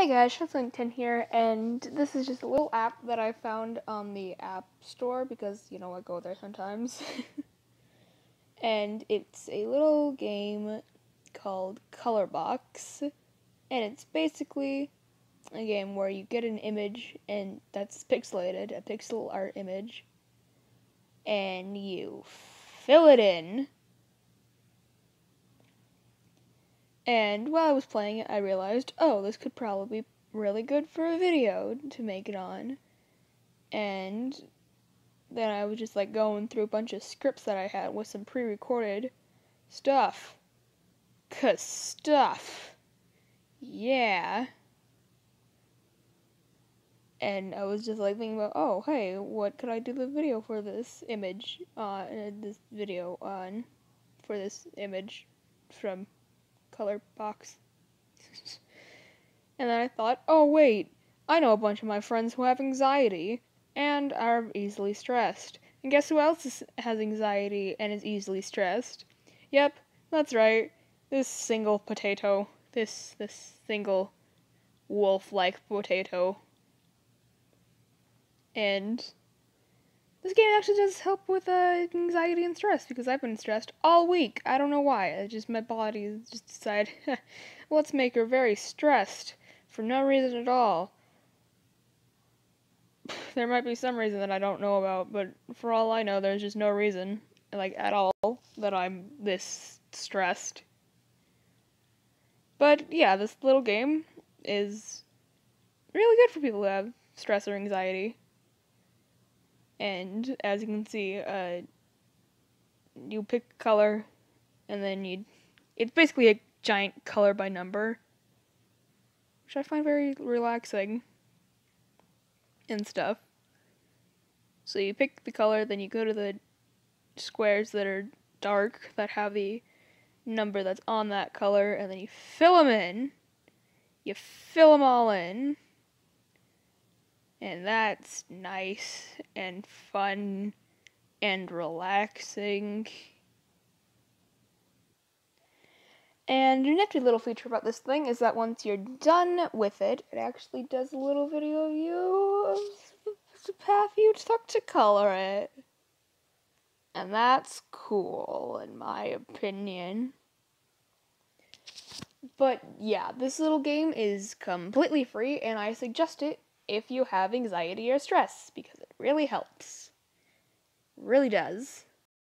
Hey guys, Shutzlington here, and this is just a little app that I found on the App Store because, you know, I go there sometimes. and it's a little game called Colorbox, and it's basically a game where you get an image and that's pixelated, a pixel art image, and you fill it in And while I was playing it, I realized, oh, this could probably be really good for a video to make it on. And then I was just like going through a bunch of scripts that I had with some pre recorded stuff. Cause stuff. Yeah. And I was just like thinking about, oh, hey, what could I do the video for this image, uh, this video on, for this image from color box. and then I thought, oh wait, I know a bunch of my friends who have anxiety and are easily stressed. And guess who else is, has anxiety and is easily stressed? Yep, that's right. This single potato. This this single wolf-like potato. And this game actually does help with uh, anxiety and stress because I've been stressed all week. I don't know why. It's just my body just decided, let's make her very stressed for no reason at all. There might be some reason that I don't know about, but for all I know, there's just no reason, like at all, that I'm this stressed. But yeah, this little game is really good for people who have stress or anxiety and as you can see, uh, you pick color, and then you it's basically a giant color by number, which I find very relaxing and stuff. So you pick the color, then you go to the squares that are dark that have the number that's on that color, and then you fill them in. You fill them all in. And that's nice and fun and relaxing. And a nifty little feature about this thing is that once you're done with it, it actually does a little video of you the path you took to color it. And that's cool, in my opinion. But yeah, this little game is completely free, and I suggest it if you have anxiety or stress because it really helps. Really does.